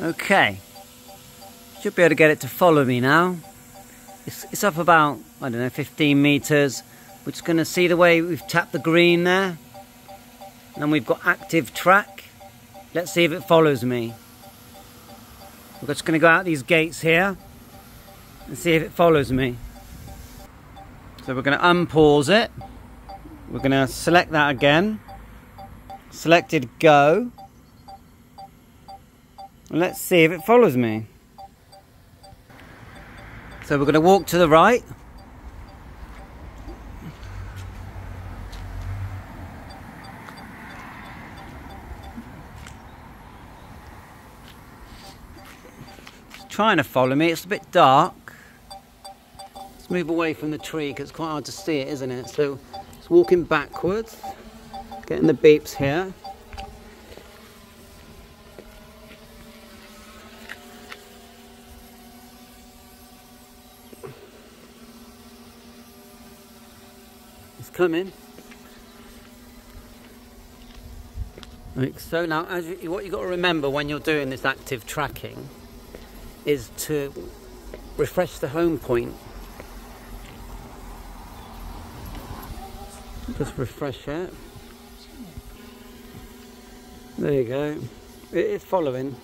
Okay. Should be able to get it to follow me now. It's, it's up about, I don't know, 15 metres. We're just going to see the way we've tapped the green there. And we've got active track. Let's see if it follows me. We're just going to go out these gates here and see if it follows me. So we're going to unpause it. We're going to select that again. Selected go. Let's see if it follows me. So we're going to walk to the right. It's trying to follow me. It's a bit dark. Let's move away from the tree because it's quite hard to see it, isn't it? So it's walking backwards, getting the beeps here. It's coming. So now, as you, what you've got to remember when you're doing this active tracking is to refresh the home point. Just refresh it. There you go. It is following.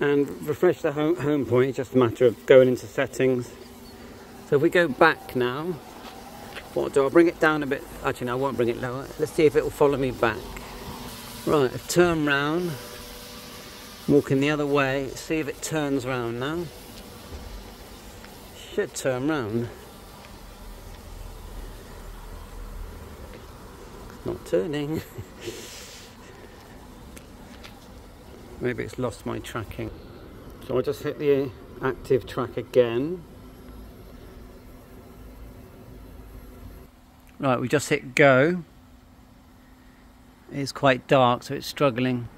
And refresh the home, home point, it's just a matter of going into settings. So if we go back now, what do, I'll bring it down a bit. Actually, no, I won't bring it lower. Let's see if it will follow me back. Right, I've turned round, walking the other way. See if it turns round now. Should turn round. Not turning. Maybe it's lost my tracking. So I just hit the active track again. Right, we just hit go. It is quite dark, so it's struggling.